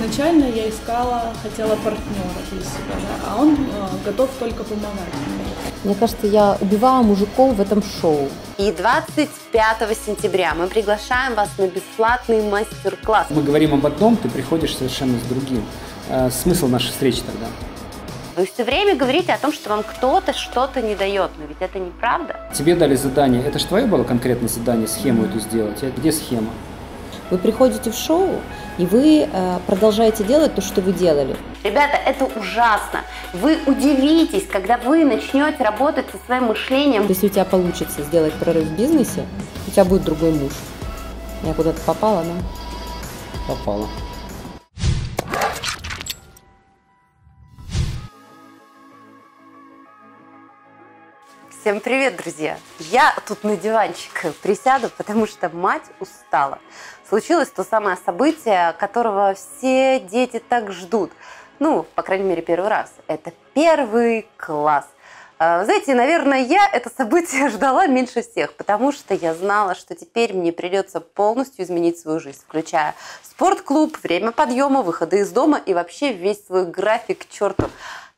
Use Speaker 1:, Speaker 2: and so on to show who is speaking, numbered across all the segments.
Speaker 1: изначально я искала, хотела партнера для себя, да, а он э, готов только помогать мне.
Speaker 2: Мне кажется, я убивала мужиков в этом шоу.
Speaker 3: И 25 сентября мы приглашаем вас на бесплатный мастер-класс.
Speaker 4: Мы говорим об одном, ты приходишь совершенно с другим. Э, смысл нашей встречи тогда?
Speaker 3: Вы все время говорите о том, что вам кто-то что-то не дает, но ведь это неправда.
Speaker 4: Тебе дали задание, это же твое было конкретное задание, схему эту сделать. А Где схема?
Speaker 2: Вы приходите в шоу, и вы э, продолжаете делать то, что вы делали.
Speaker 3: Ребята, это ужасно. Вы удивитесь, когда вы начнете работать со своим мышлением.
Speaker 2: Если у тебя получится сделать прорыв в бизнесе, у тебя будет другой муж. Я куда-то попала, да?
Speaker 4: Попало.
Speaker 3: Всем привет, друзья! Я тут на диванчик присяду, потому что мать устала. Случилось то самое событие, которого все дети так ждут. Ну, по крайней мере, первый раз. Это первый класс. А, Знаете, наверное, я это событие ждала меньше всех, потому что я знала, что теперь мне придется полностью изменить свою жизнь, включая спортклуб, время подъема, выходы из дома и вообще весь свой график к черту.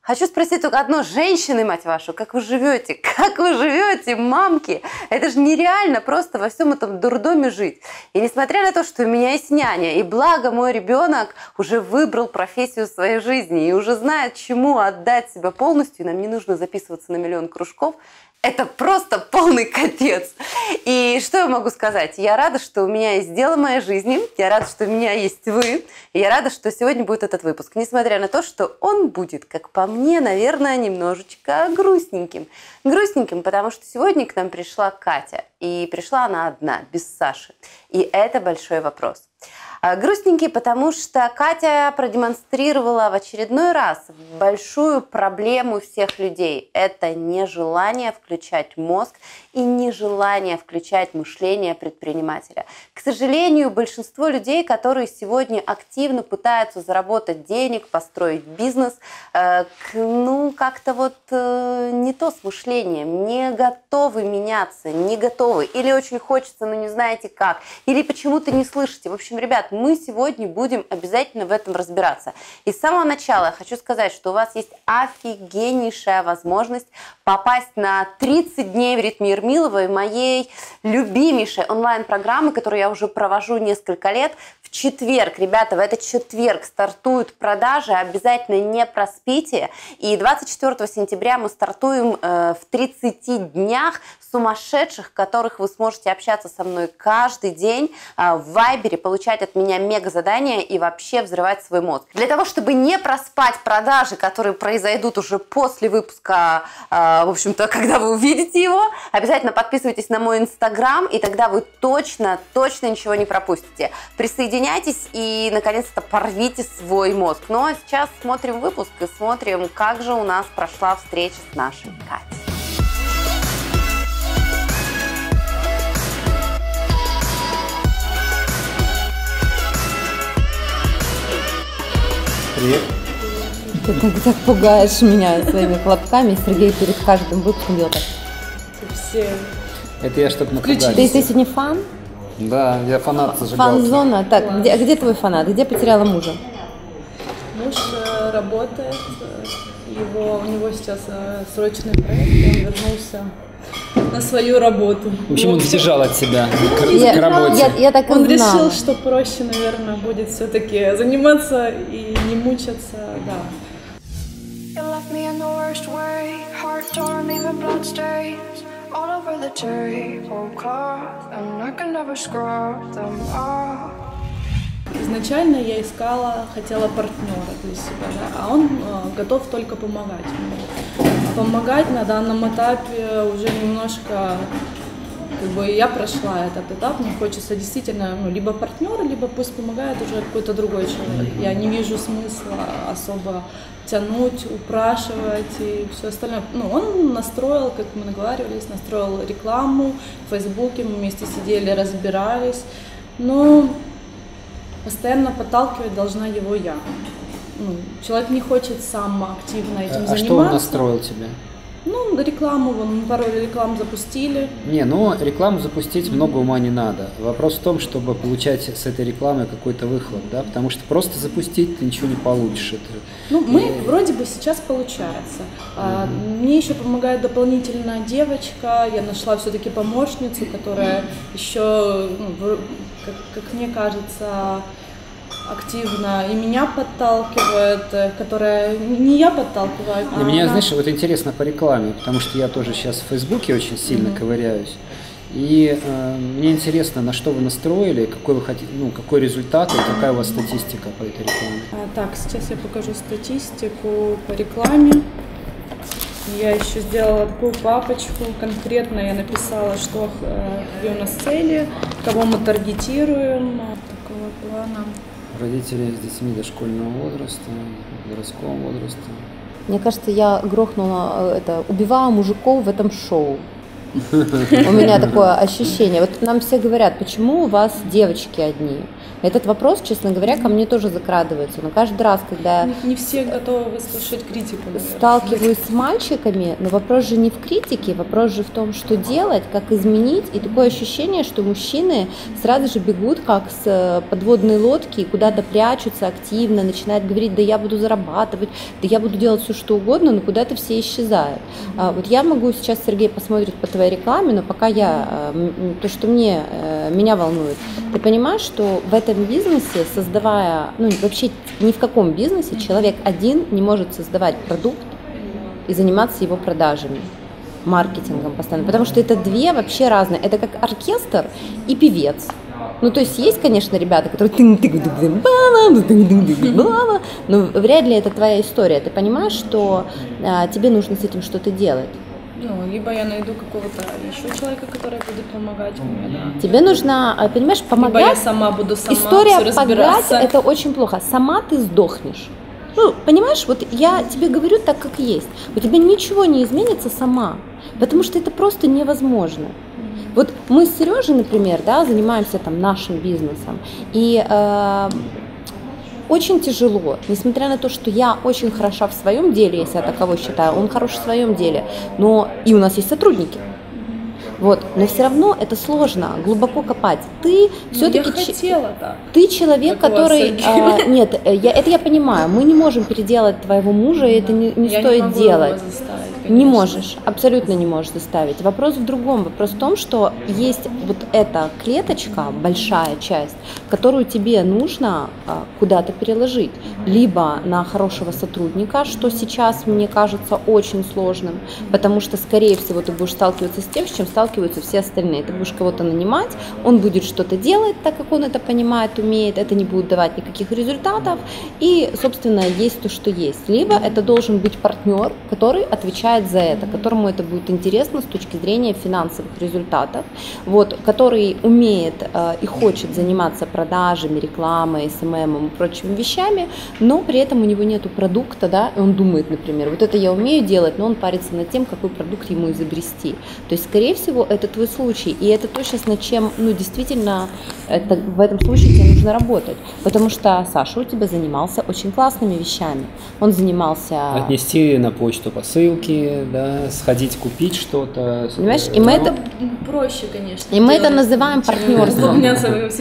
Speaker 3: Хочу спросить только одно, женщины, мать вашу, как вы живете? Как вы живете, мамки? Это же нереально просто во всем этом дурдоме жить. И несмотря на то, что у меня есть няня, и благо мой ребенок уже выбрал профессию своей жизни и уже знает, чему отдать себя полностью, и нам не нужно записываться на миллион кружков, это просто полный капец. И что я могу сказать? Я рада, что у меня есть дело моей жизни. Я рада, что у меня есть вы. И я рада, что сегодня будет этот выпуск. Несмотря на то, что он будет, как по мне, наверное, немножечко грустненьким. Грустненьким, потому что сегодня к нам пришла Катя. И пришла она одна, без Саши. И это большой вопрос. А, Грустненький, потому что Катя продемонстрировала в очередной раз большую проблему всех людей. Это нежелание включать мозг и нежелание включать мышление предпринимателя. К сожалению, большинство людей, которые сегодня активно пытаются заработать денег, построить бизнес, э, ну, как-то вот э, не то с мышлением, не готовы меняться, не готовы. Или очень хочется, но не знаете как. Или почему-то не слышите. В общем, ребят, мы сегодня будем обязательно в этом разбираться. И с самого начала я хочу сказать, что у вас есть офигеннейшая возможность попасть на 30 дней в ритме Ермилова и моей любимейшей онлайн-программы, которую я уже провожу несколько лет. В четверг, ребята, в этот четверг стартуют продажи, обязательно не проспите. И 24 сентября мы стартуем э, в 30 днях сумасшедших, которых вы сможете общаться со мной каждый день э, в Вайбере, получать от меня мега задания и вообще взрывать свой мозг. Для того, чтобы не проспать продажи, которые произойдут уже после выпуска, э, в общем-то, когда вы увидите его, обязательно подписывайтесь на мой инстаграм, и тогда вы точно, точно ничего не пропустите. Присоединяйтесь и, наконец-то, порвите свой мозг. Ну а сейчас смотрим выпуск и смотрим, как же у нас прошла встреча с нашей Катей.
Speaker 4: Привет.
Speaker 2: Ты так, так пугаешь меня своими хлопками. Сергей перед каждым выпуском делал так.
Speaker 1: Все
Speaker 4: Это я чтобы
Speaker 2: Ты,
Speaker 4: напугать.
Speaker 2: ты сегодня фан?
Speaker 4: Да, я фанат зажигалки.
Speaker 2: Фан-зона. Так, где, где твой фанат? Где потеряла мужа?
Speaker 1: муж э, работает, э, его, у него сейчас э, срочный проект, и он вернулся на свою работу.
Speaker 4: В общем, он сбежал от себя к,
Speaker 2: Я,
Speaker 4: к работе.
Speaker 2: я, я так
Speaker 1: Он
Speaker 2: знала.
Speaker 1: решил, что проще, наверное, будет все-таки заниматься и не мучаться, да.
Speaker 5: You left me in the worst way, heart torn, leaving blood stains all over the tablecloth, and I can never scrub them off.
Speaker 1: Изначально я искала, хотела партнера для себя, да, а он э, готов только помогать мне. Помогать на данном этапе уже немножко, как бы я прошла этот этап, мне хочется действительно, ну, либо партнера, либо пусть помогает уже какой-то другой человек. Я не вижу смысла особо тянуть, упрашивать и все остальное. Ну, он настроил, как мы договаривались, настроил рекламу в Фейсбуке, мы вместе сидели, разбирались. Но постоянно подталкивать должна его я. Ну, человек не хочет сам активно этим
Speaker 4: А что он
Speaker 1: заниматься.
Speaker 4: настроил тебя?
Speaker 1: Ну, рекламу, вон, мы пару реклам запустили.
Speaker 4: Не, ну рекламу запустить много ума не надо. Вопрос в том, чтобы получать с этой рекламы какой-то выхлоп, да, потому что просто запустить ты ничего не получишь. Это...
Speaker 1: Ну, мы вроде бы сейчас получается. А, Мне еще помогает дополнительно девочка. Я нашла все-таки помощницу, которая еще, ну, как, как мне кажется, активно и меня подталкивает, э, которая не я подталкиваю, а
Speaker 4: меня,
Speaker 1: она.
Speaker 4: знаешь, вот интересно по рекламе, потому что я тоже сейчас в Фейсбуке очень сильно ковыряюсь. И э, мне интересно, на что вы настроили, какой вы хотите, ну, какой результат и какая у вас статистика по этой рекламе.
Speaker 1: А, Так, сейчас я покажу статистику по рекламе. Я еще сделала такую папочку. Конкретно я написала, что э, какие у нас цели, кого мы таргетируем. Такого плана.
Speaker 4: Родители с детьми дошкольного возраста, подросткового возраста.
Speaker 2: Мне кажется, я грохнула, э, это, убивала мужиков в этом шоу. У меня такое ощущение. Вот нам все говорят, почему у вас девочки одни? Этот вопрос, честно говоря, ко мне тоже закрадывается. Но каждый раз, когда
Speaker 1: Не, не все готовы выслушать критику. наверное.
Speaker 2: сталкиваюсь с мальчиками, но вопрос же не в критике, вопрос же в том, что делать, как изменить. И такое ощущение, что мужчины сразу же бегут, как с э, подводной лодки, куда-то прячутся активно, начинают говорить, да я буду зарабатывать, да я буду делать все, что угодно, но куда-то все исчезают. А вот я могу сейчас, Сергей, посмотреть по твоей рекламе, но пока я, э, то, что мне, э, меня волнует, ты понимаешь, что в этом бизнесе, создавая, ну вообще ни в каком бизнесе человек один не может создавать продукт и заниматься его продажами маркетингом постоянно, потому что это две вообще разные, это как оркестр и певец. Ну, то есть есть, конечно, ребята, которые но вряд ли это твоя история. Ты понимаешь, что а, тебе нужно с этим что-то делать.
Speaker 1: Ну, либо я найду какого-то еще человека, который будет помогать мне, да.
Speaker 2: Тебе нужно, а, понимаешь,
Speaker 1: Либо
Speaker 2: помогать.
Speaker 1: я сама буду сама
Speaker 2: История погать
Speaker 1: разбираться.
Speaker 2: это очень плохо. Сама ты сдохнешь. Ну, понимаешь, вот я тебе говорю так, как есть. У тебя ничего не изменится сама, потому что это просто невозможно. Вот мы с Сережей, например, да, занимаемся там нашим бизнесом, и э, очень тяжело, несмотря на то, что я очень хороша в своем деле, если я таково считаю, он хорош в своем деле, но и у нас есть сотрудники. Вот, но все равно это сложно, глубоко копать. Ты
Speaker 1: Ну,
Speaker 2: все-таки
Speaker 1: я хотела так.
Speaker 2: ты человек,
Speaker 1: вас,
Speaker 2: который... А, нет, э, я, это я понимаю. Мы не можем переделать твоего мужа, и это не, не
Speaker 1: я
Speaker 2: стоит
Speaker 1: не могу
Speaker 2: делать.
Speaker 1: Его заставить,
Speaker 2: Не
Speaker 1: конечно.
Speaker 2: можешь, абсолютно не можешь заставить. Вопрос в другом. Вопрос в том, что есть вот эта клеточка, большая часть, которую тебе нужно а, куда-то переложить. Либо на хорошего сотрудника, что сейчас мне кажется очень сложным, потому что, скорее всего, ты будешь сталкиваться с тем, с чем сталкиваются все остальные. Ты будешь кого-то нанимать, он будет что-то делать, так как он это понимает, умеет, это не будет давать никаких результатов, и, собственно, есть то, что есть. Либо это должен быть партнер, который отвечает за это, которому это будет интересно с точки зрения финансовых результатов, вот, который умеет э, и хочет заниматься продажами, рекламой, СММ и прочими вещами, но при этом у него нет продукта, да, и он думает, например, вот это я умею делать, но он парится над тем, какой продукт ему изобрести. То есть, скорее всего, это твой случай, и это то, сейчас над чем, ну, действительно, это, в этом случае тебе нужно работать, потому что Саша у тебя занимался очень классными вещами. Он занимался...
Speaker 4: Отнести на почту посылки, да, сходить купить что-то.
Speaker 2: Понимаешь, и
Speaker 4: Ну,
Speaker 2: мы это
Speaker 1: проще, конечно.
Speaker 2: И мы это называем партнерством.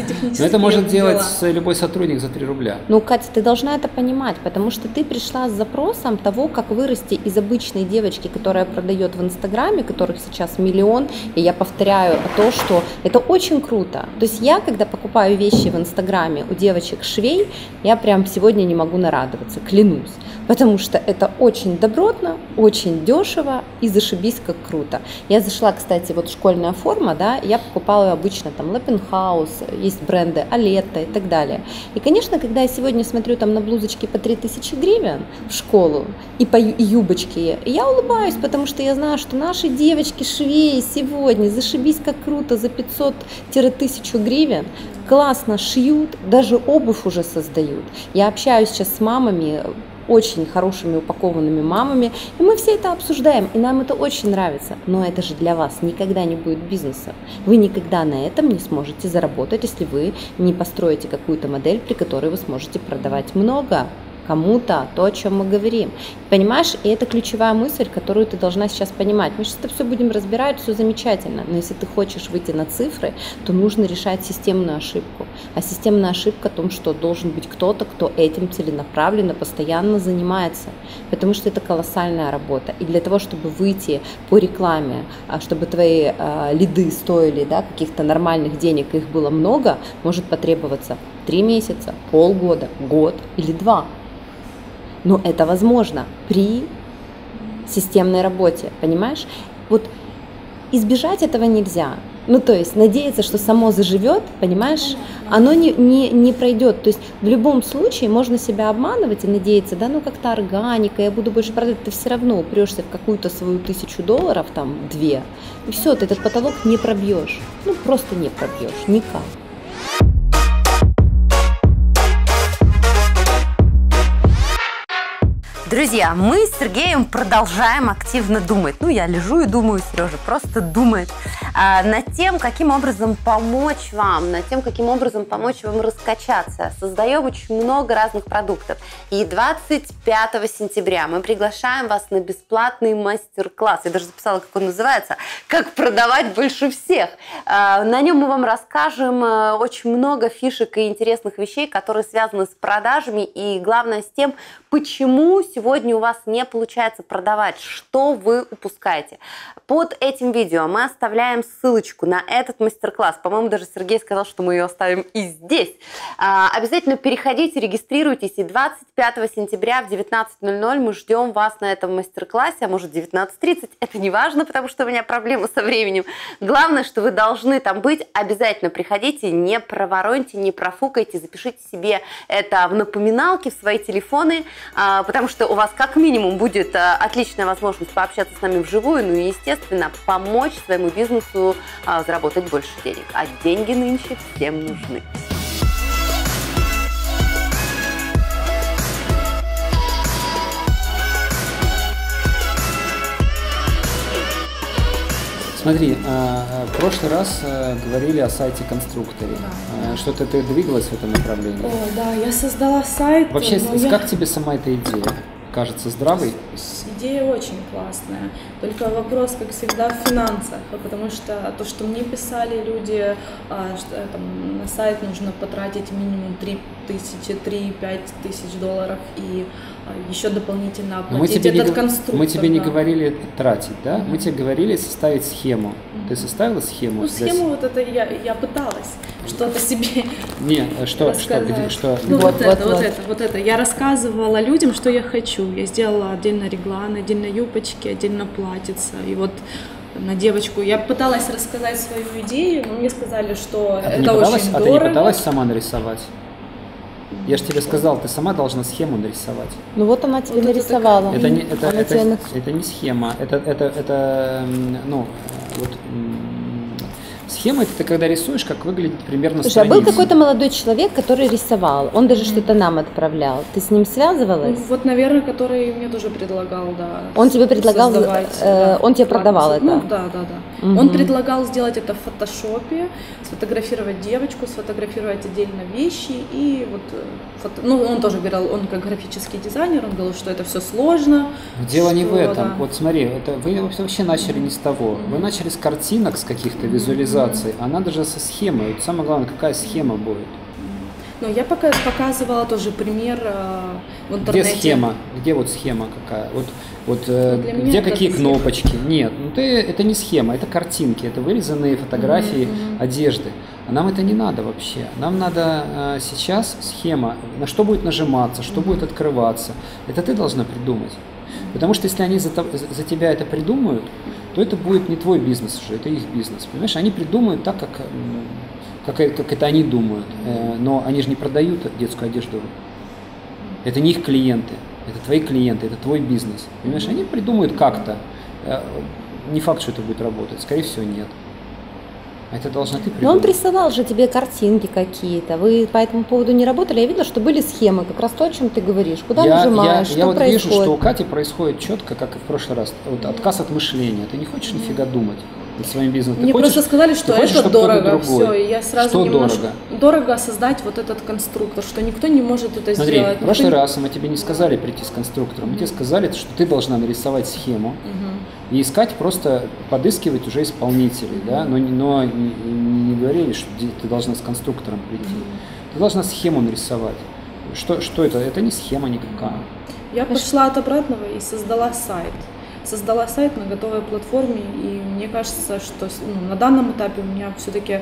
Speaker 1: технические
Speaker 4: Но это может
Speaker 1: дела.
Speaker 4: делать любой сотрудник за 3 рубля.
Speaker 2: Ну, Катя, ты должна это понимать, потому что ты пришла с запросом того, как вырасти из обычной девочки, которая продает в Инстаграме, которых сейчас миллион, и я повторяю то, что это очень круто. То есть я, когда покупаю вещи в Инстаграме у девочек-швей, я прям сегодня не могу нарадоваться, клянусь. Потому что это очень добротно, очень дешево и зашибись как круто. Я зашла, кстати, вот школьная форма, да, я покупала обычно там Лепенхаус, есть бренды Алетта и так далее. И, конечно, когда я сегодня смотрю там на блузочки по 3000 гривен в школу и по и юбочки, я улыбаюсь, потому что я знаю, что наши девочки швеи сегодня зашибись как круто за 500-1000 гривен, классно шьют, даже обувь уже создают. Я общаюсь сейчас с мамами, очень хорошими упакованными мамами, и мы все это обсуждаем, и нам это очень нравится. Но это же для вас никогда не будет бизнеса. Вы никогда на этом не сможете заработать, если вы не построите какую-то модель, при которой вы сможете продавать много. Кому-то то, о чем мы говорим. Понимаешь, и это ключевая мысль, которую ты должна сейчас понимать. Мы сейчас это все будем разбирать, все замечательно, но если ты хочешь выйти на цифры, то нужно решать системную ошибку. А системная ошибка в том, что должен быть кто-то, кто этим целенаправленно, постоянно занимается, потому что это колоссальная работа. И для того, чтобы выйти по рекламе, а чтобы твои э, лиды стоили да, каких-то нормальных денег, их было много, может потребоваться три месяца, полгода, год или два. Но это возможно при системной работе, понимаешь? Вот избежать этого нельзя. Ну, то есть надеяться, что само заживет, понимаешь, оно не, не, не пройдет. То есть в любом случае можно себя обманывать и надеяться, да, ну как-то органика, я буду больше продавать, ты все равно упрешься в какую-то свою тысячу долларов, там, две, и все, ты этот потолок не пробьешь. Ну, просто не пробьешь, никак.
Speaker 3: Друзья, мы с Сергеем продолжаем активно думать. Ну, я лежу и думаю, Сережа просто думает а, над тем, каким образом помочь вам, над тем, каким образом помочь вам раскачаться. Создаем очень много разных продуктов. И 25 сентября мы приглашаем вас на бесплатный мастер-класс. Я даже записала, как он называется. Как продавать больше всех. А, на нем мы вам расскажем а, очень много фишек и интересных вещей, которые связаны с продажами и, главное, с тем, почему сегодня сегодня у вас не получается продавать, что вы упускаете. Под этим видео мы оставляем ссылочку на этот мастер-класс. По-моему, даже Сергей сказал, что мы ее оставим и здесь. А, обязательно переходите, регистрируйтесь. И 25 сентября в 19.00 мы ждем вас на этом мастер-классе, а может 19.30. Это не важно, потому что у меня проблемы со временем. Главное, что вы должны там быть. Обязательно приходите, не провороньте, не профукайте, запишите себе это в напоминалке, в свои телефоны, а, потому что у вас как минимум будет э, отличная возможность пообщаться с нами вживую, ну и, естественно, помочь своему бизнесу а, заработать больше денег. А деньги нынче всем нужны.
Speaker 4: Смотри, а, в прошлый раз э, говорили о сайте конструкторе. Да. Что-то ты двигалась в этом направлении?
Speaker 1: О, да, я создала сайт.
Speaker 4: Вообще, как я... тебе сама эта идея? Кажется здравой?
Speaker 1: Идея очень классная. Только вопрос, как всегда, в финансах. Потому что то, что мне писали люди, а, что там, на сайт нужно потратить минимум 3 тысячи, 3-5 тысяч долларов и еще дополнительно оплатить
Speaker 4: мы тебе
Speaker 1: этот
Speaker 4: не,
Speaker 1: конструктор.
Speaker 4: Мы тебе да. не говорили тратить, да? Mm-hmm. Мы тебе говорили составить схему. Mm-hmm. Ты составила схему?
Speaker 1: Ну, схему вот это я, я пыталась что-то себе
Speaker 4: Не, э, что, что, где, что?
Speaker 1: Ну, вот, вот, это, вот, вот это, вот это. Я рассказывала людям, что я хочу. Я сделала отдельно реглан, отдельно юбочки, отдельно платьица. И вот на девочку. Я пыталась рассказать свою идею, но мне сказали, что а это
Speaker 4: не
Speaker 1: пыталась,
Speaker 4: очень дорого. А ты не пыталась сама нарисовать? Я же тебе сказал, ты сама должна схему нарисовать.
Speaker 2: Ну вот она тебе вот нарисовала.
Speaker 4: Это, не, это, это, это, это не схема, это, это, это ну, вот Схема это ты когда рисуешь, как выглядит примерно
Speaker 2: Слушай, страница. а был какой-то молодой человек, который рисовал, он даже mm-hmm. что-то нам отправлял. Ты с ним связывалась?
Speaker 1: Ну, вот, наверное, который мне тоже предлагал, да.
Speaker 2: Он тебе предлагал, э, да, он тебе продавал это?
Speaker 1: Ну, да, да, да. Mm-hmm. Он предлагал сделать это в фотошопе, сфотографировать девочку, сфотографировать отдельно вещи и вот, э, фото... ну, он тоже говорил, он как графический дизайнер, он говорил, что это все сложно.
Speaker 4: Дело что, не в этом. Да. Вот смотри, это вы вообще начали не с того. Вы начали с картинок, с каких-то визуализаций презентации, она даже со схемой. Вот самое главное, какая схема будет.
Speaker 1: Ну, я пока показывала тоже пример э, в интернете.
Speaker 4: Где схема? Где вот схема какая? Вот, вот э, ну, где какие кнопочки? Схема. Нет, ну ты, это не схема, это картинки, это вырезанные фотографии mm-hmm. одежды. А нам это не надо вообще. Нам надо э, сейчас схема, на что будет нажиматься, что mm-hmm. будет открываться. Это ты должна придумать. Потому что если они за, за тебя это придумают, то это будет не твой бизнес уже, это их бизнес. Понимаешь, они придумают так, как, как, как это они думают. Э, но они же не продают детскую одежду. Это не их клиенты, это твои клиенты, это твой бизнес. Понимаешь, они придумают как-то. Э, не факт, что это будет работать, скорее всего, нет. Это должна ты придумать.
Speaker 2: Но он присылал же тебе картинки какие-то. Вы по этому поводу не работали? Я видела, что были схемы, как раз то, о чем ты говоришь. Куда я, нажимаешь, я, что
Speaker 4: я вот
Speaker 2: происходит?
Speaker 4: вижу, что у Кати происходит четко, как и в прошлый раз. Вот отказ от мышления. Ты не хочешь нифига думать. Своим бизнесом. Ты
Speaker 1: Мне
Speaker 4: хочешь-
Speaker 1: просто сказали, что
Speaker 4: хочешь,
Speaker 1: это дорого.
Speaker 4: другой.
Speaker 1: Все, и я сразу
Speaker 4: Что
Speaker 1: немножко
Speaker 4: дорого?
Speaker 1: дорого создать вот этот конструктор, что никто не может это
Speaker 4: Смотри,
Speaker 1: сделать.
Speaker 4: в прошлый раз мы тебе не сказали прийти с конструктором, мы тебе сказали, что ты должна нарисовать схему
Speaker 1: Мгм.
Speaker 4: и искать просто, подыскивать уже исполнителей, да, но, не- но не, не говорили, что ты должна с конструктором прийти. Ты должна схему нарисовать. Что, что это? Это не схема никакая.
Speaker 1: Я пошла от обратного и создала сайт. Создала сайт на готовой платформе, и мне кажется, что ну, на данном этапе у меня все-таки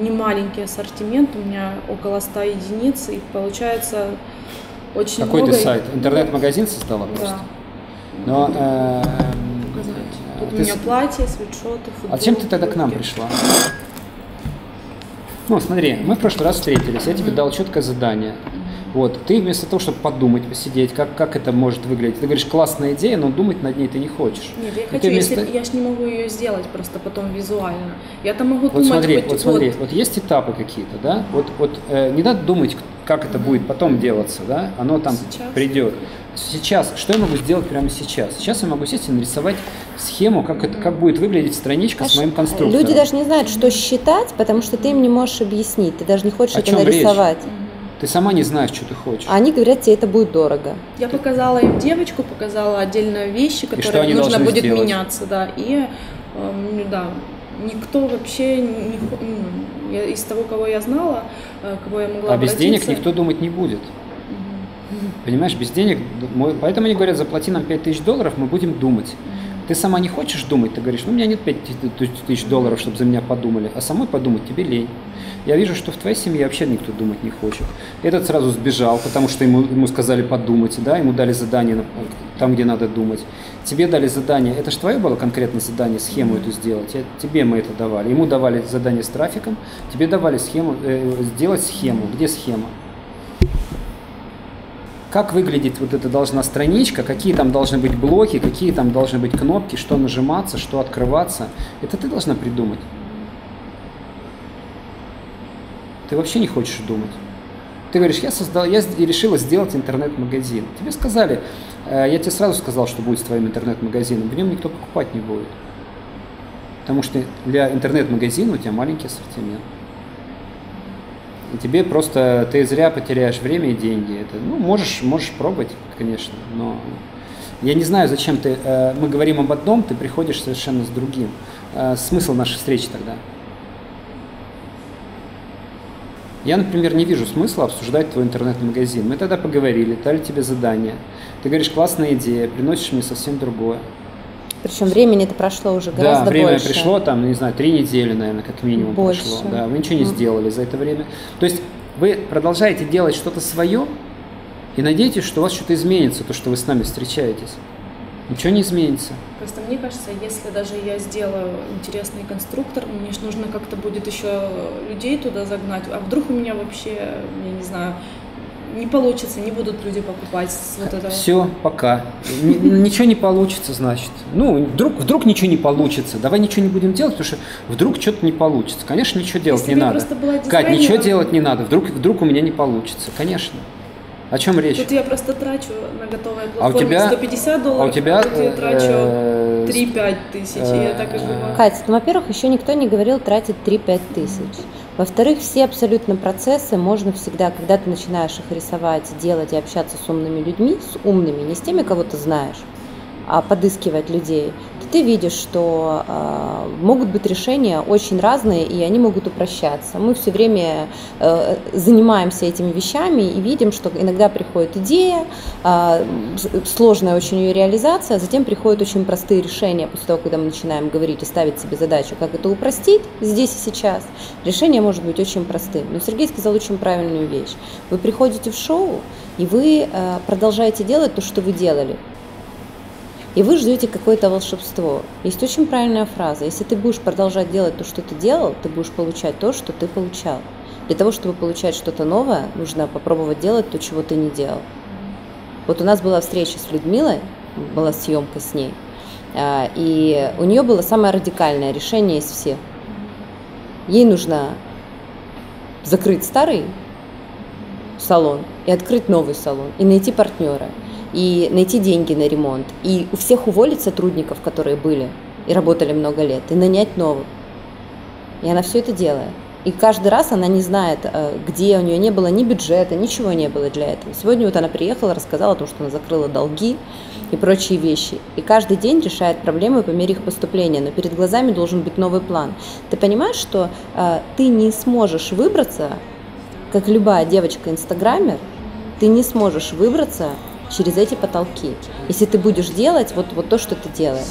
Speaker 1: не маленький ассортимент, у меня около 100 единиц, и получается очень
Speaker 4: Какой
Speaker 1: много.
Speaker 4: ты
Speaker 1: и-
Speaker 4: сайт? Интернет-магазин создала просто?
Speaker 1: Да,
Speaker 4: Но, э,
Speaker 1: показать. Тут
Speaker 4: ты
Speaker 1: у меня платье, свитшоты, футболки.
Speaker 4: А чем ты тогда к нам пришла? Ну, смотри, мы в прошлый раз встретились, я тебе дал четкое задание. Вот, ты вместо того, чтобы подумать, посидеть, как, как это может выглядеть, ты говоришь, классная идея, но думать над ней ты не хочешь.
Speaker 1: Нет, я
Speaker 4: И
Speaker 1: хочу,
Speaker 4: ты
Speaker 1: если
Speaker 4: вместо-
Speaker 1: я ж не могу ее сделать просто потом визуально. Я-то могу
Speaker 4: Вот
Speaker 1: думать
Speaker 4: смотри,
Speaker 1: хоть
Speaker 4: вот смотри,
Speaker 1: год.
Speaker 4: вот есть этапы какие-то, да? Вот, вот э, не надо думать, как это будет потом делаться, да? Оно там
Speaker 1: Сейчас.
Speaker 4: придет. Сейчас, что я могу сделать прямо сейчас? Сейчас я могу сесть и нарисовать схему, как это, как будет выглядеть страничка с моим конструктором.
Speaker 2: Люди даже не знают, что считать, потому что ты им не можешь объяснить. Ты даже не хочешь
Speaker 4: О
Speaker 2: это
Speaker 4: чем речь? Ты сама не знаешь, что ты хочешь.
Speaker 2: А они говорят, тебе это будет дорого.
Speaker 1: Я показала им девочку, показала отдельно вещи,
Speaker 4: что
Speaker 1: которые
Speaker 4: они
Speaker 1: нужно будет
Speaker 4: сделать?
Speaker 1: меняться, да. И эм, да, никто вообще не, ну, я- из того, кого я знала, э, кого я могла
Speaker 4: А без денег никто думать не будет. Понимаешь, без денег, мы- поэтому они говорят, заплати нам 5 тысяч долларов, мы будем думать. Ты сама не хочешь думать, ты говоришь, ну у меня нет 5 тысяч долларов, чтобы за меня подумали, а самой подумать тебе лень. Я вижу, что в твоей семье вообще никто думать не хочет. Этот сразу сбежал, потому что ему, ему сказали подумать, да, ему дали задание там, где надо думать. Тебе дали задание, это же твое было конкретно задание, схему эту сделать, Я- тебе мы это давали. Ему давали задание с трафиком, тебе давали схему, э, сделать схему. Где схема? Как выглядеть вот эта должна страничка, какие там должны быть блоки, какие там должны быть кнопки, что нажиматься, что открываться. Это ты должна придумать. Ты вообще не хочешь думать. Ты говоришь, я создал, я решила сделать интернет-магазин. Тебе сказали, э, я тебе сразу сказал, что будет с твоим интернет-магазином. В нем никто покупать не будет. Потому что для интернет-магазина у тебя маленький ассортимент. И тебе просто ты зря потеряешь время и деньги. Это, ну, можешь, можешь пробовать, конечно, но я не знаю, зачем ты. э, мы говорим об одном, ты приходишь совершенно с другим. Э, смысл нашей встречи тогда? Я, например, не вижу смысла обсуждать твой интернет-магазин. Мы тогда поговорили, дали тебе задание. Ты говоришь, классная идея, приносишь мне совсем другое.
Speaker 2: Причем времени это прошло уже
Speaker 4: Да,
Speaker 2: гораздо
Speaker 4: время
Speaker 2: больше.
Speaker 4: пришло, там, не знаю, три недели, наверное, как минимум
Speaker 2: Больше.
Speaker 4: прошло. Да, вы ничего не
Speaker 2: Мгм.
Speaker 4: сделали за это время. То есть вы продолжаете делать что-то свое и надеетесь, что у вас что-то изменится, то, что вы с нами встречаетесь. Ничего не изменится.
Speaker 1: Просто мне кажется, если даже я сделаю интересный конструктор, мне ж нужно как-то будет еще людей туда загнать. А вдруг у меня вообще, я не знаю, не получится, не будут люди покупать вот этого.
Speaker 4: Все, пока. Ничего не получится, значит. Ну, вдруг, вдруг ничего не получится. Давай ничего не будем делать, потому что вдруг что-то не получится. Конечно, ничего делать
Speaker 1: Если
Speaker 4: не надо.
Speaker 1: просто была
Speaker 4: Кать, ничего делать не надо. Вдруг, вдруг у меня не получится. Конечно. О чем речь?
Speaker 1: Тут я просто трачу на готовые
Speaker 4: А у тебя-
Speaker 1: 150 долларов,
Speaker 4: а у тебя,
Speaker 1: тут я трачу
Speaker 4: э,
Speaker 1: 3-5 тысяч, и я так и говорю.
Speaker 2: Катя, ну, во-первых, еще никто не говорил тратить 3-5 тысяч. Во-вторых, все абсолютно процессы можно всегда, когда ты начинаешь их рисовать, делать и общаться с умными людьми, с умными, не с теми, кого ты знаешь, а подыскивать людей, ты видишь, что э, могут быть решения очень разные, и они могут упрощаться. Мы все время э, занимаемся этими вещами и видим, что иногда приходит идея, э, сложная очень ее реализация, а затем приходят очень простые решения после того, когда мы начинаем говорить и ставить себе задачу, как это упростить здесь и сейчас. Решение может быть очень простым. Но Сергей сказал очень правильную вещь. Вы приходите в шоу, и вы э, продолжаете делать то, что вы делали. И вы ждете какое-то волшебство. Есть очень правильная фраза. Если ты будешь продолжать делать то, что ты делал, ты будешь получать то, что ты получал. Для того, чтобы получать что-то новое, нужно попробовать делать то, чего ты не делал. Вот у нас была встреча с Людмилой, была съемка с ней, а, и у нее было самое радикальное решение из всех. Ей нужно закрыть старый салон и открыть новый салон, и найти партнера, и найти деньги на ремонт, и у всех уволить сотрудников, которые были, и работали много лет, и нанять новых. И она все это делает. И каждый раз она не знает, э, где у нее не было ни бюджета, ничего не было для этого. Сегодня вот она приехала, рассказала о том, что она закрыла долги и прочие вещи. И каждый день решает проблемы по мере их поступления, но перед глазами должен быть новый план. Ты понимаешь, что э, ты не сможешь выбраться, как любая девочка-инстаграмер, ты не сможешь выбраться через эти потолки, если ты будешь делать вот, вот то, что ты делаешь.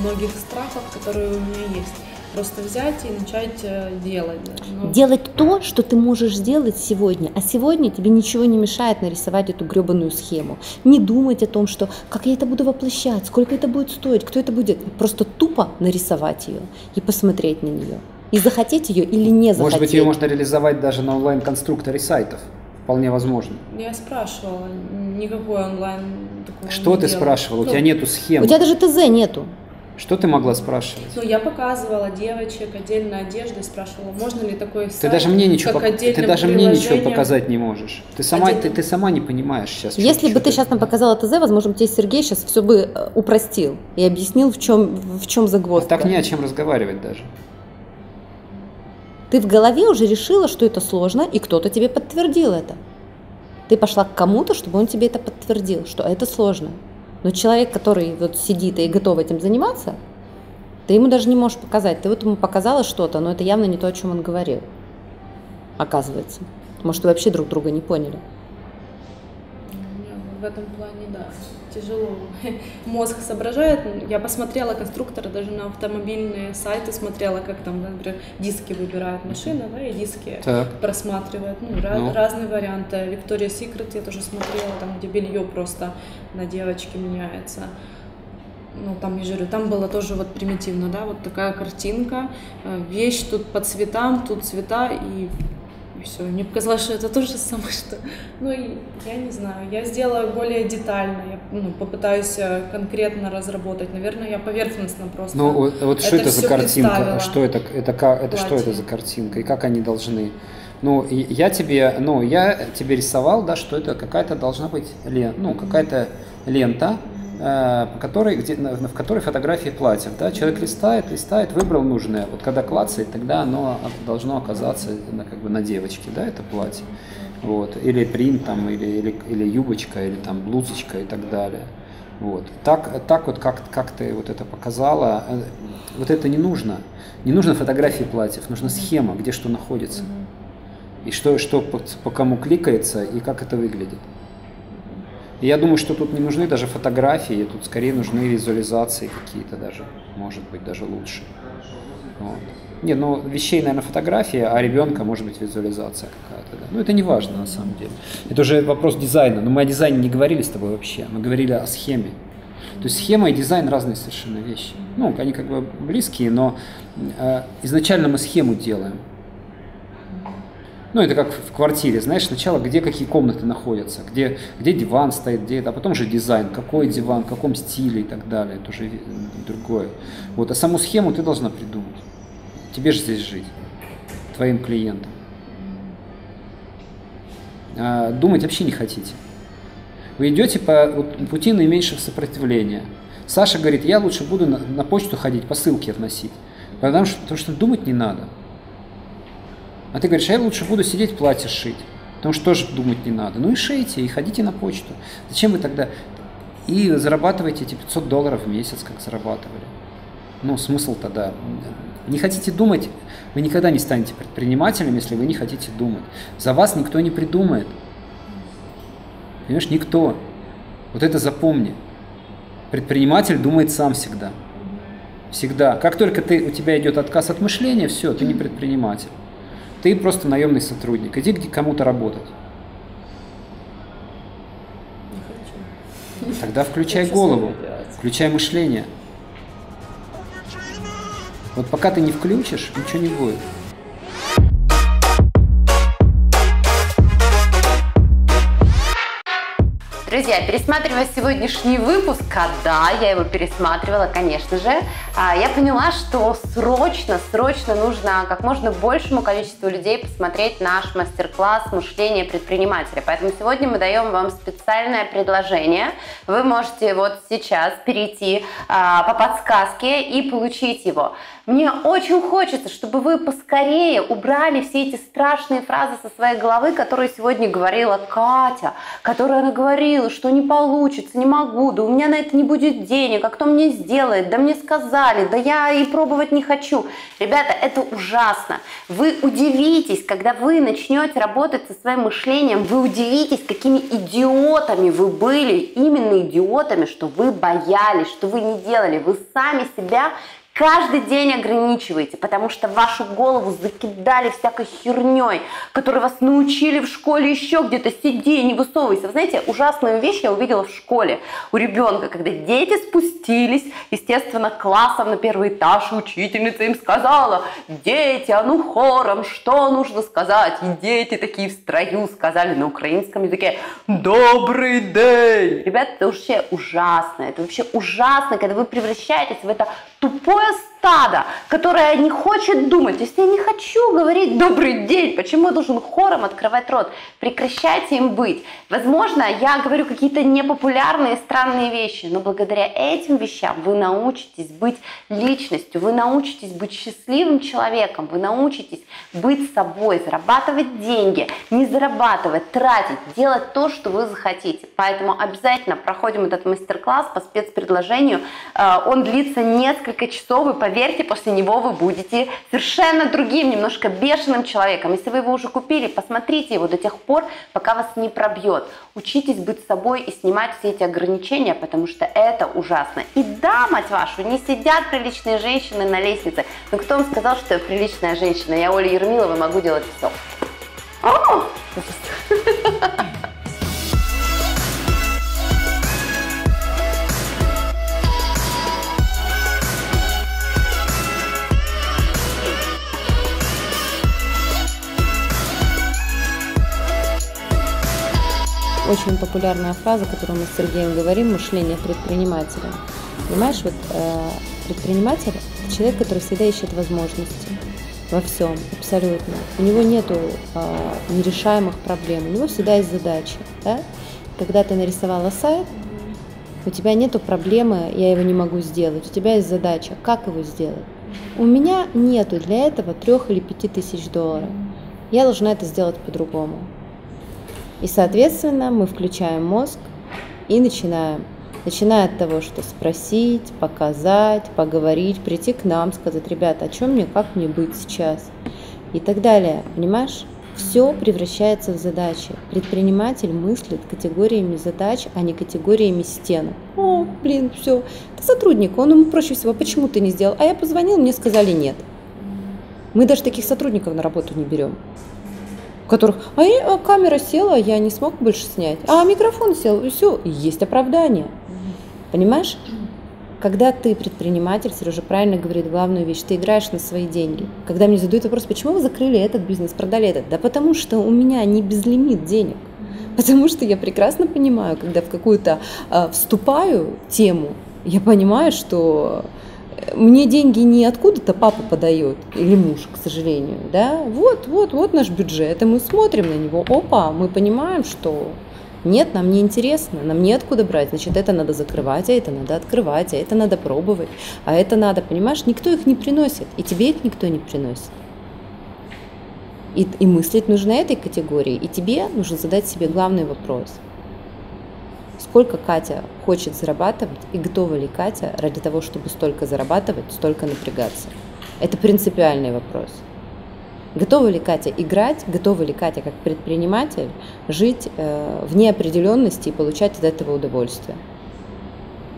Speaker 1: Многих страхов, которые у меня есть. Просто взять и начать э, делать. да. Ну,
Speaker 2: Делать то, что ты можешь сделать сегодня. А сегодня тебе ничего не мешает нарисовать эту гребаную схему. Не думать о том, что как я это буду воплощать, сколько это будет стоить, кто это будет. Просто тупо нарисовать ее и посмотреть на нее. И захотеть ее или не захотеть.
Speaker 4: Может быть, ее можно реализовать даже на онлайн-конструкторе сайтов. Вполне возможно.
Speaker 1: Я спрашивала, никакой онлайн такого
Speaker 4: Что
Speaker 1: не
Speaker 4: ты
Speaker 1: делала.
Speaker 4: спрашивала? У
Speaker 1: Ну,
Speaker 4: тебя нету схем.
Speaker 2: У тебя даже ТЗ нету.
Speaker 4: Что ты могла спрашивать?
Speaker 1: Ну, я показывала девочек отдельной одежды и спрашивала, можно ли такой сайт,
Speaker 4: Ты даже мне ничего,
Speaker 1: как
Speaker 4: пок- ты даже мне ничего показать не можешь. Ты сама, ты, ты сама не понимаешь сейчас. что-
Speaker 2: Если
Speaker 4: что
Speaker 2: бы ты сейчас нам показала ТЗ, возможно, тебе Сергей сейчас все бы э, упростил и объяснил, в чем, в чем
Speaker 4: А
Speaker 2: загвоздка.
Speaker 4: так не о чем разговаривать даже.
Speaker 2: Ты в голове уже решила, что это сложно, и кто-то тебе подтвердил это. Ты пошла к кому-то, чтобы он тебе это подтвердил, что это сложно. Но человек, который вот сидит и готов этим заниматься, ты ему даже не можешь показать. Ты вот ему показала что-то, но это явно не то, о чем он говорил. Оказывается. Может, вы вообще друг друга не поняли.
Speaker 1: В этом плане, да, тяжело. Мозг соображает. Я посмотрела конструктора даже на автомобильные сайты, смотрела, как там, например, диски выбирают машина, да, и диски
Speaker 4: Так.
Speaker 1: просматривают. Ну,
Speaker 4: Ну.
Speaker 1: разные варианты. Victoria's Secret я тоже смотрела, там, где белье просто на девочке меняется. Ну, там, же говорю, там было тоже вот примитивно, да, вот такая картинка, э, вещь тут по цветам, тут цвета, и, все. Мне показалось, что это то же самое, что... Ну, и я не знаю, я сделаю более детально, я ну, попытаюсь э, конкретно разработать. Наверное, я поверхностно просто
Speaker 4: Ну вот, вот что это за
Speaker 1: всё
Speaker 4: картинка? А Что это? Это, ка- это что это за картинка? И как они должны? Ну, и я тебе, ну, я тебе рисовал, да, что это какая-то должна быть лен, ну, какая-то лента, э, по которой, где, в которой фотографии платьев, да, человек листает, листает, выбрал нужное, вот когда клацает, тогда оно должно оказаться на, как бы на девочке, да, это платье, вот, или принт там, или, или, или юбочка, или там блузочка и так далее. Вот. Так, так вот, как, как ты вот это показала, э, вот это не нужно. Не нужно фотографии платьев, нужна схема, где что находится. И что, что по, по кому кликается, и как это выглядит. Я думаю, что тут не нужны даже фотографии, тут скорее нужны визуализации какие-то даже, может быть, даже лучше. Вот. Не, ну вещей, наверное, фотография, а ребенка может быть визуализация какая-то. Да. Ну это не важно на самом деле. Это уже вопрос дизайна. Но мы о дизайне не говорили с тобой вообще. Мы говорили о схеме. То есть схема и дизайн разные совершенно вещи. Ну, они как бы близкие, но э, изначально мы схему делаем. Ну, это как в квартире, знаешь, сначала где какие комнаты находятся, где, где диван стоит, где это, а потом же дизайн, какой диван, в каком стиле и так далее, это уже ви- другое. Вот, а саму схему ты должна придумать. Тебе же здесь жить, твоим клиентам. А, думать вообще не хотите. Вы идете по вот, пути наименьшего сопротивления. Саша говорит, я лучше буду на, на почту ходить, посылки относить, потому что, потому что думать не надо. А ты говоришь, а я лучше буду сидеть платье шить, потому что тоже думать не надо. Ну и шейте, и ходите на почту. Зачем вы тогда и зарабатываете эти 500 долларов в месяц, как зарабатывали? Ну, смысл тогда. Не хотите думать, вы никогда не станете предпринимателем, если вы не хотите думать. За вас никто не придумает. Понимаешь, никто. Вот это запомни. Предприниматель думает сам всегда. Всегда. Как только ты, у тебя идет отказ от мышления, все, ты не предприниматель. Ты просто наемный сотрудник. Иди к кому-то работать. Тогда включай голову, включай мышление. Вот пока ты не включишь, ничего не будет.
Speaker 3: Друзья, пересматривая сегодняшний выпуск, а да, я его пересматривала, конечно же, а, я поняла, что срочно, срочно нужно как можно большему количеству людей посмотреть наш мастер-класс «Мышление предпринимателя». Поэтому сегодня мы даем вам специальное предложение. Вы можете вот сейчас перейти а, по подсказке и получить его. Мне очень хочется, чтобы вы поскорее убрали все эти страшные фразы со своей головы, которые сегодня говорила Катя, которая она говорила, что не получится, не могу, да у меня на это не будет денег, а кто мне сделает, да мне сказали, да я и пробовать не хочу. Ребята, это ужасно. Вы удивитесь, когда вы начнете работать со своим мышлением, вы удивитесь, какими идиотами вы были, именно идиотами, что вы боялись, что вы не делали. Вы сами себя каждый день ограничиваете, потому что вашу голову закидали всякой херней, которой вас научили в школе еще где-то, сиди, не высовывайся. Вы знаете, ужасную вещь я увидела в школе у ребенка, когда дети спустились, естественно, классом на первый этаж, учительница им сказала, дети, а ну хором, что нужно сказать? И дети такие в строю сказали на украинском языке, добрый день. Ребята, это вообще ужасно, это вообще ужасно, когда вы превращаетесь в это тупое стадо, которое не хочет думать. Если я не хочу говорить «добрый день», почему я должен хором открывать рот? Прекращайте им быть. Возможно, я говорю какие-то непопулярные, странные вещи, но благодаря этим вещам вы научитесь быть личностью, вы научитесь быть счастливым человеком, вы научитесь быть собой, зарабатывать деньги, не зарабатывать, тратить, делать то, что вы захотите. Поэтому обязательно проходим этот мастер-класс по спецпредложению. Э, Он длится несколько часов, и поверьте, после него вы будете совершенно другим, немножко бешеным человеком. Если вы его уже купили, посмотрите его до тех пор, пока вас не пробьет. Учитесь быть собой и снимать все эти ограничения, потому что это ужасно. И да, мать вашу, не сидят приличные женщины на лестнице. Но кто вам сказал, что я приличная женщина? Я Оля Ермилова, могу делать все. О!
Speaker 2: Очень популярная фраза, которую мы с Сергеем говорим, мышление предпринимателя. Понимаешь, вот э, предприниматель – человек, который всегда ищет возможности во всем, абсолютно. У него нету э, нерешаемых проблем, у него всегда есть задачи. Да? Когда ты нарисовала сайт, у тебя нету проблемы, я его не могу сделать. У тебя есть задача, как его сделать. У меня нету для этого трех или пяти тысяч долларов. Я должна это сделать по-другому. И, соответственно, мы включаем мозг и начинаем. Начиная от того, что спросить, показать, поговорить, прийти к нам, сказать, ребята, о чем мне, как мне быть сейчас? И так далее. Понимаешь? Все превращается в задачи. Предприниматель мыслит категориями задач, а не категориями стенок. О, блин, все. Это сотрудник, он ему проще всего, почему ты не сделал? А я позвонил, мне сказали нет. Мы даже таких сотрудников на работу не берем которых, а, а камера села, я не смог больше снять, а микрофон сел, и все, есть оправдание. Понимаешь? Когда ты предприниматель, Сережа правильно говорит главную вещь, ты играешь на свои деньги. Когда мне задают вопрос, почему вы закрыли этот бизнес, продали этот? Да потому что у меня не безлимит денег. Потому что я прекрасно понимаю, когда в какую-то э, вступаю тему, я понимаю, что мне деньги не откуда-то папа подает, или муж, к сожалению, да, вот, вот, вот наш бюджет, и мы смотрим на него, опа, мы понимаем, что нет, нам не интересно, нам неоткуда брать, значит, это надо закрывать, а это надо открывать, а это надо пробовать, а это надо, понимаешь, никто их не приносит, и тебе их никто не приносит. И, и мыслить нужно этой категории, и тебе нужно задать себе главный вопрос – сколько Катя хочет зарабатывать и готова ли Катя ради того, чтобы столько зарабатывать, столько напрягаться. Это принципиальный вопрос. Готова ли Катя играть, готова ли Катя как предприниматель жить э, в неопределенности и получать от этого удовольствие.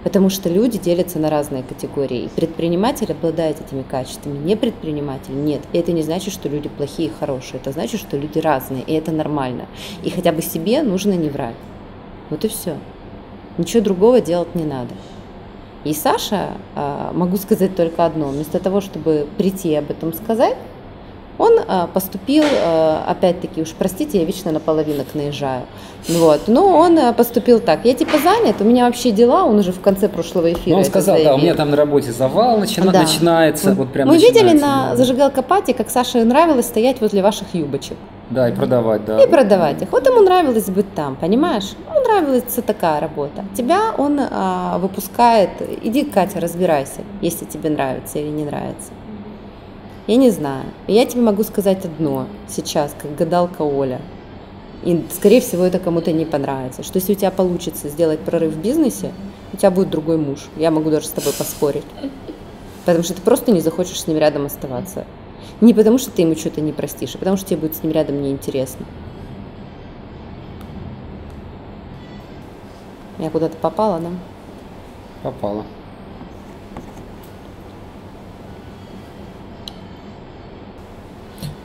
Speaker 2: Потому что люди делятся на разные категории. предприниматель обладает этими качествами, не предприниматель нет. И это не значит, что люди плохие и хорошие. Это значит, что люди разные, и это нормально. И хотя бы себе нужно не врать. Вот и все. Ничего другого делать не надо. И Саша, а, могу сказать только одно, вместо того, чтобы прийти об этом сказать, он а, поступил, а, опять-таки, уж простите, я вечно на половинок наезжаю. Вот. Но он а, поступил так. Я типа занят, у меня вообще дела, он уже в конце прошлого эфира.
Speaker 4: Ну, он сказал, да,
Speaker 2: заявил.
Speaker 4: у меня там на работе завал начина-
Speaker 2: Да.
Speaker 4: начинается, вот прям
Speaker 2: Мы видели
Speaker 4: начинается,
Speaker 2: на
Speaker 4: да.
Speaker 2: зажигалка пати, как Саше нравилось стоять возле ваших юбочек
Speaker 4: Да, и продавать, да.
Speaker 2: и продавать их. Вот ему нравилось быть там, понимаешь? Ему нравится такая работа. Тебя он а, выпускает. Иди, Катя, разбирайся, если тебе нравится или не нравится. Я не знаю. Я тебе могу сказать одно сейчас, как гадалка Оля. И, скорее всего, это кому-то не понравится. Что если у тебя получится сделать прорыв в бизнесе, у тебя будет другой муж. Я могу даже с тобой поспорить. Потому что ты просто не захочешь с ним рядом оставаться. Не потому, что ты ему что-то не простишь, а потому что тебе будет с ним рядом неинтересно. Я куда-то попала, да?
Speaker 4: Попало.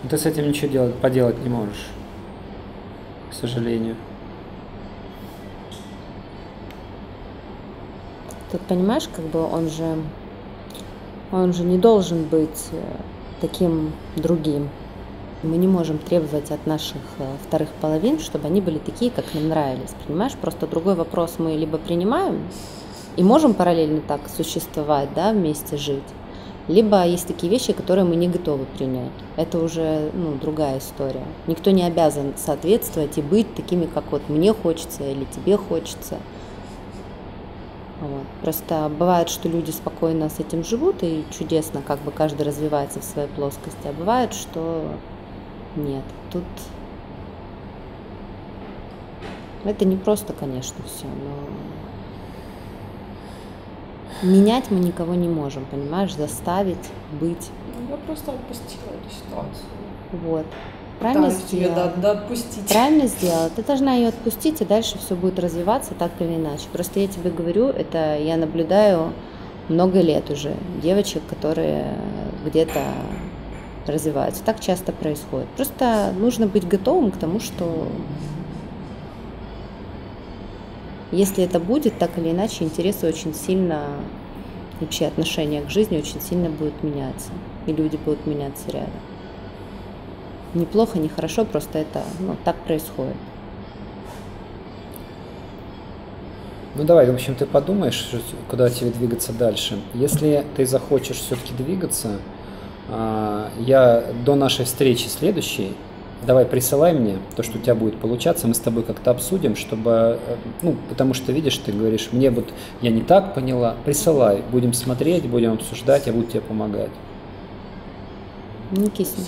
Speaker 4: Но Ты с этим ничего делать, поделать не можешь, к сожалению.
Speaker 2: Тут понимаешь, как бы он же, он же не должен быть э, таким другим. Мы не можем требовать от наших э, вторых половин, чтобы они были такие, как нам нравились. Понимаешь? Просто другой вопрос мы либо принимаем и можем параллельно так существовать, да, вместе жить, либо есть такие вещи, которые мы не готовы принять. Это уже ну, другая история. Никто не обязан соответствовать и быть такими, как вот мне хочется или тебе хочется. Вот. Просто бывает, что люди спокойно с этим живут и чудесно, как бы каждый развивается в своей плоскости, а бывает, что нет. Тут это не просто, конечно, все, но менять мы никого не можем, понимаешь, заставить быть.
Speaker 1: Я просто отпустила эту ситуацию.
Speaker 2: Вот. Правильно
Speaker 1: тебе
Speaker 2: сделала?
Speaker 1: отпустить.
Speaker 2: Правильно сделала. Ты должна ее отпустить, и дальше все будет развиваться так или иначе. Просто я тебе говорю, это я наблюдаю много лет уже девочек, которые где-то развиваются. Так часто происходит. Просто нужно быть готовым к тому, что если это будет, так или иначе, интересы очень сильно, вообще отношение к жизни очень сильно будет меняться. И люди будут меняться рядом. Неплохо, нехорошо, просто это ну, так происходит.
Speaker 4: Ну давай, в общем, ты подумаешь, куда тебе двигаться дальше. Если ты захочешь все-таки двигаться, а, я до нашей встречи следующей, давай присылай мне то, что у тебя будет получаться, мы с тобой как-то обсудим, чтобы, э, ну, потому что, видишь, ты говоришь, мне вот, я не так поняла, присылай, будем смотреть, будем обсуждать, я буду тебе помогать.
Speaker 2: Не кисни.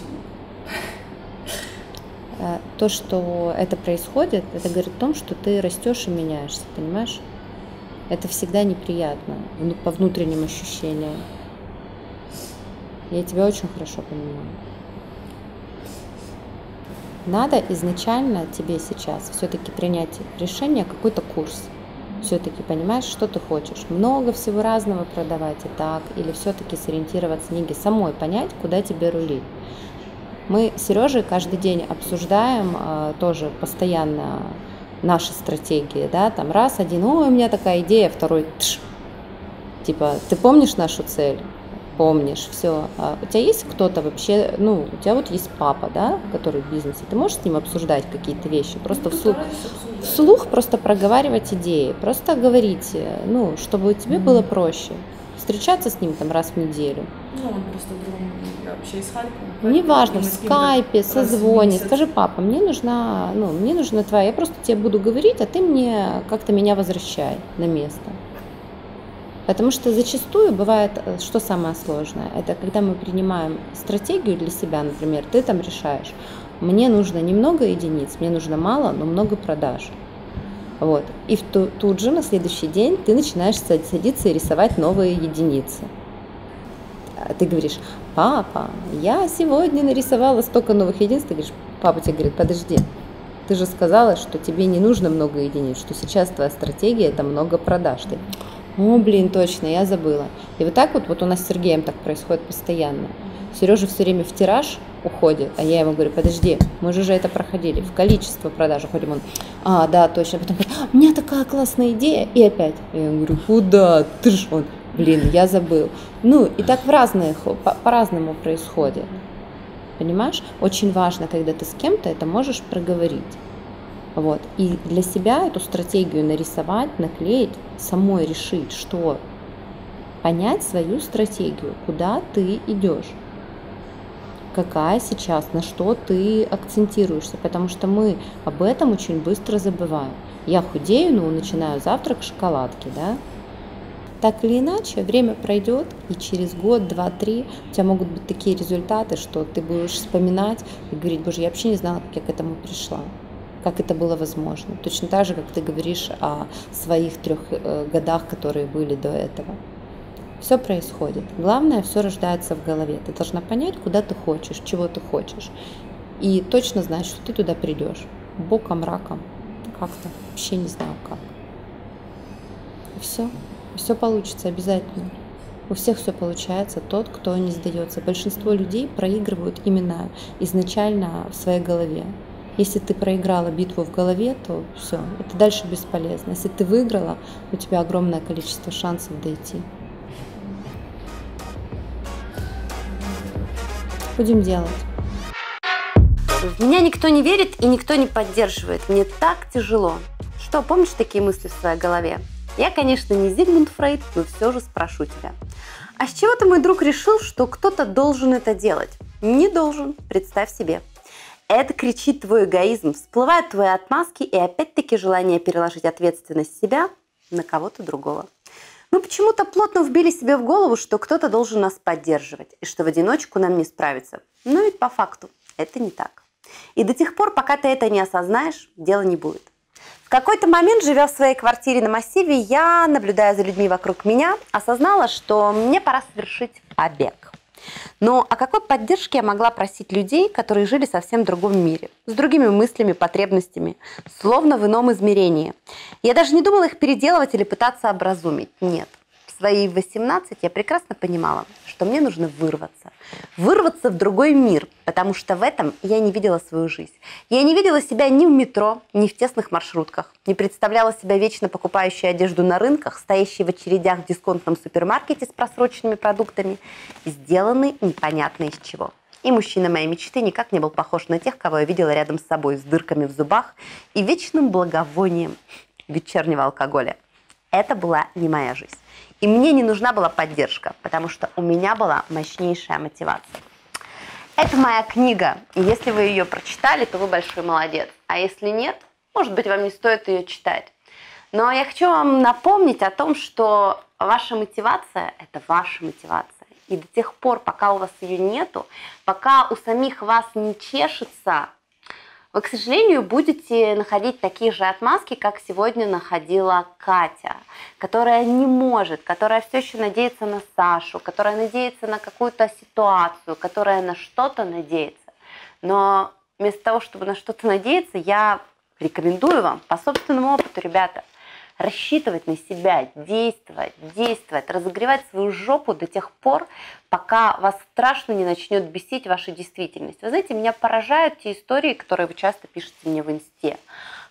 Speaker 2: Э, То, что это происходит, это говорит о том, что ты растешь и меняешься, понимаешь? Это всегда неприятно вну- по внутренним ощущениям. Я тебя очень хорошо понимаю. Надо изначально тебе сейчас все-таки принять решение, какой-то курс. Все-таки понимаешь, что ты хочешь. Много всего разного продавать и так, или все-таки сориентироваться книги, самой понять, куда тебе рулить. Мы с Сережей каждый день обсуждаем э, тоже постоянно наши стратегии, да, там раз один, ой, у меня такая идея, второй, тш. типа, ты помнишь нашу цель? Помнишь, все. А у тебя есть кто-то вообще, ну, у тебя вот есть папа, да, который в бизнесе, ты можешь с ним обсуждать какие-то вещи, просто вслух, вслух просто проговаривать идеи, просто говорить, э, ну, чтобы тебе было проще. Встречаться с ним там раз в неделю.
Speaker 1: Ну, он просто в другом, я вообще из Харькова.
Speaker 2: Неважно, в скайпе, созвоне. Скажи, папа, мне нужна, ну, мне нужна твоя. Я просто тебе буду говорить, а ты мне как-то меня возвращай на место. Потому что зачастую бывает, э, что самое сложное, это когда мы принимаем стратегию для себя, например, ты там решаешь, мне нужно немного единиц, мне нужно мало, но много продаж. Вот. И в ту- тут же на следующий день ты начинаешь сад- садиться и рисовать новые единицы. А Ты говоришь, папа, я сегодня нарисовала столько новых единиц. Ты говоришь, папа тебе говорит, подожди, ты же сказала, что тебе не нужно много единиц, что сейчас твоя стратегия это много продаж. Ты, О, блин, точно, я забыла. И вот так вот, вот у нас с Сергеем так происходит постоянно. Сережа все время в тираж уходит, а я ему говорю, подожди, мы же уже это проходили, в количество продаж уходим. Он, а, да, точно. Потом говорит, «А, у меня такая классная идея, и опять. Я говорю, куда? Ты ж он, блин, я забыл. Ну, и так в разных, по- по-разному происходит. Понимаешь? Очень важно, когда ты с кем-то это можешь проговорить. Вот. И для себя эту стратегию нарисовать, наклеить, самой решить, что понять свою стратегию, куда ты идешь какая сейчас, на что ты акцентируешься, потому что мы об этом очень быстро забываем. Я худею, но начинаю завтрак шоколадки, да? Так или иначе, время пройдет, и через год, два, три у тебя могут быть такие результаты, что ты будешь вспоминать и говорить, боже, я вообще не знала, как я к этому пришла как это было возможно. Точно так же, как ты говоришь о своих трех э, годах, которые были до этого. Все происходит. Главное, все рождается в голове. Ты должна понять, куда ты хочешь, чего ты хочешь. И точно знать, что ты туда придешь. Боком, раком. Как-то. Вообще не знаю как. И все. Все получится обязательно. У всех все получается, тот, кто не сдается. Большинство людей проигрывают именно изначально в своей голове. Если ты проиграла битву в голове, то все, это дальше бесполезно. Если ты выиграла, у тебя огромное количество шансов дойти. Будем делать.
Speaker 3: В меня никто не верит и никто не поддерживает. Мне так тяжело. Что, помнишь такие мысли в своей голове? Я, конечно, не Зигмунд Фрейд, но все же спрошу тебя. А с чего ты, мой друг, решил, что кто-то должен это делать? Не должен, представь себе. Это кричит твой эгоизм, всплывают твои отмазки и опять-таки желание переложить ответственность себя на кого-то другого. Мы почему-то плотно вбили себе в голову, что кто-то должен нас поддерживать, и что в одиночку нам не справиться. Но ведь по факту это не так. И до тех пор, пока ты это не осознаешь, дела не будет. В какой-то момент, живя в своей квартире на массиве, я, наблюдая за людьми вокруг меня, осознала, что мне пора совершить побег. Но о какой поддержке я могла просить людей, которые жили совсем в другом мире, с другими мыслями, потребностями, словно в ином измерении? Я даже не думала их переделывать или пытаться образумить. Нет свои 18 я прекрасно понимала, что мне нужно вырваться. Вырваться в другой мир, потому что в этом я не видела свою жизнь. Я не видела себя ни в метро, ни в тесных маршрутках. Не представляла себя вечно покупающей одежду на рынках, стоящей в очередях в дисконтном супермаркете с просроченными продуктами, сделанной непонятно из чего. И мужчина моей мечты никак не был похож на тех, кого я видела рядом с собой, с дырками в зубах и вечным благовонием вечернего алкоголя. Это была не моя жизнь. И мне не нужна была поддержка, потому что у меня была мощнейшая мотивация. Это моя книга, и если вы ее прочитали, то вы большой молодец. А если нет, может быть, вам не стоит ее читать. Но я хочу вам напомнить о том, что ваша мотивация – это ваша мотивация. И до тех пор, пока у вас ее нету, пока у самих вас не чешется вы, к сожалению, будете находить такие же отмазки, как сегодня находила Катя, которая не может, которая все еще надеется на Сашу, которая надеется на какую-то ситуацию, которая на что-то надеется. Но вместо того, чтобы на что-то надеяться, я рекомендую вам по собственному опыту, ребята – рассчитывать на себя, действовать, действовать, разогревать свою жопу до тех пор, пока вас страшно не начнет бесить ваша действительность. Вы знаете, меня поражают те истории, которые вы часто пишете мне в инсте.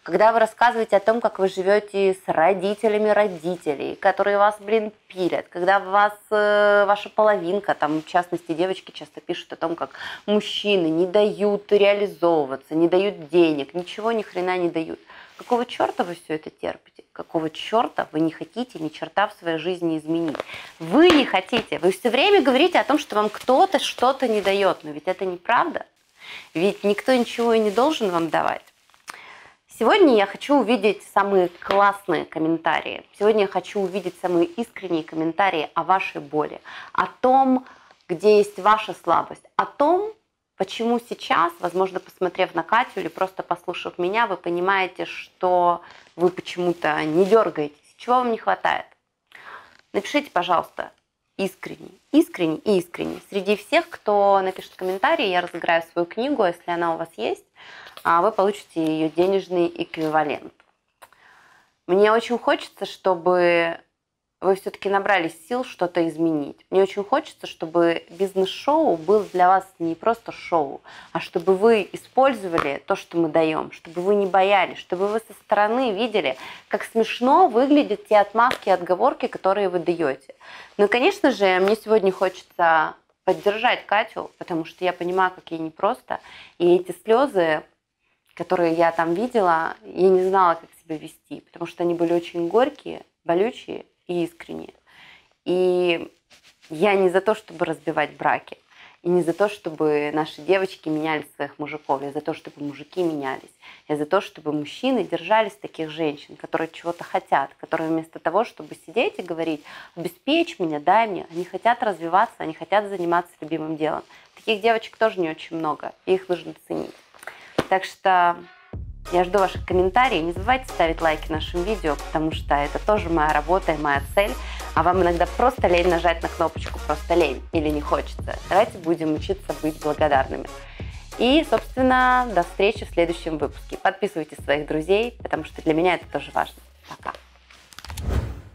Speaker 3: Когда вы рассказываете о том, как вы живете с родителями родителей, которые вас, блин, пилят, когда вас, э, ваша половинка, там, в частности, девочки часто пишут о том, как мужчины не дают реализовываться, не дают денег, ничего ни хрена не дают. Какого черта вы все это терпите? Какого черта вы не хотите ни черта в своей жизни изменить? Вы не хотите. Вы все время говорите о том, что вам кто-то что-то не дает. Но ведь это неправда. Ведь никто ничего и не должен вам давать. Сегодня я хочу увидеть самые классные комментарии. Сегодня я хочу увидеть самые искренние комментарии о вашей боли, о том, где есть ваша слабость, о том, Почему сейчас, возможно, посмотрев на Катю или просто послушав меня, вы понимаете, что вы почему-то не дергаетесь? Чего вам не хватает? Напишите, пожалуйста, искренне, искренне и искренне. Среди всех, кто напишет комментарий, я разыграю свою книгу, если она у вас есть, а вы получите ее денежный эквивалент. Мне очень хочется, чтобы вы все-таки набрались сил что-то изменить. Мне очень хочется, чтобы бизнес-шоу был для вас не просто шоу, а чтобы вы использовали то, что мы даем, чтобы вы не боялись, чтобы вы со стороны видели, как смешно выглядят те отмазки и отговорки, которые вы даете. Ну и, конечно же, мне сегодня хочется поддержать Катю, потому что я понимаю, как ей непросто. И эти слезы, которые я там видела, я не знала, как себя вести, потому что они были очень горькие, болючие и искренние. И я не за то, чтобы разбивать браки, и не за то, чтобы наши девочки меняли своих мужиков, я за то, чтобы мужики менялись. Я за то, чтобы мужчины держались таких женщин, которые чего-то хотят, которые вместо того, чтобы сидеть и говорить, обеспечь меня, дай мне, они хотят развиваться, они хотят заниматься любимым делом. Таких девочек тоже не очень много, и их нужно ценить. Так что я жду ваших комментариев. Не забывайте ставить лайки нашим видео, потому что это тоже моя работа и моя цель. А вам иногда просто лень нажать на кнопочку, просто лень или не хочется. Давайте будем учиться быть благодарными. И, собственно, до встречи в следующем выпуске. Подписывайте своих друзей, потому что для меня это тоже важно. Пока.